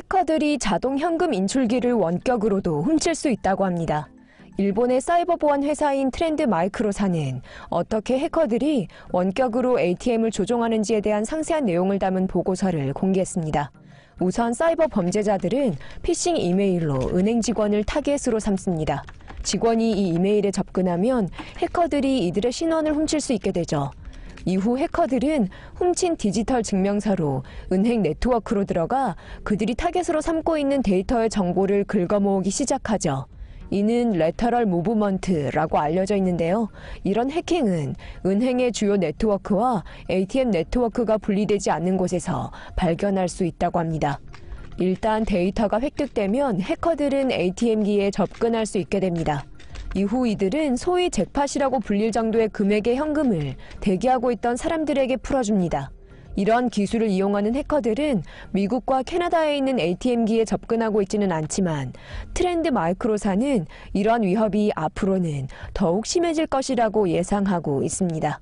해커들이 자동 현금 인출기를 원격으로도 훔칠 수 있다고 합니다. 일본의 사이버 보안 회사인 트렌드 마이크로사는 어떻게 해커들이 원격으로 ATM을 조종하는지에 대한 상세한 내용을 담은 보고서를 공개했습니다. 우선 사이버 범죄자들은 피싱 이메일로 은행 직원을 타겟으로 삼습니다. 직원이 이 이메일에 접근하면 해커들이 이들의 신원을 훔칠 수 있게 되죠. 이후 해커들은 훔친 디지털 증명서로 은행 네트워크로 들어가 그들이 타겟으로 삼고 있는 데이터의 정보를 긁어모으기 시작하죠. 이는 lateral movement라고 알려져 있는데요. 이런 해킹은 은행의 주요 네트워크와 ATM 네트워크가 분리되지 않는 곳에서 발견할 수 있다고 합니다. 일단 데이터가 획득되면 해커들은 ATM기에 접근할 수 있게 됩니다. 이후 이들은 소위 잭팟이라고 불릴 정도의 금액의 현금을 대기하고 있던 사람들에게 풀어줍니다. 이런 기술을 이용하는 해커들은 미국과 캐나다에 있는 ATM기에 접근하고 있지는 않지만 트렌드 마이크로사는 이러한 위협이 앞으로는 더욱 심해질 것이라고 예상하고 있습니다.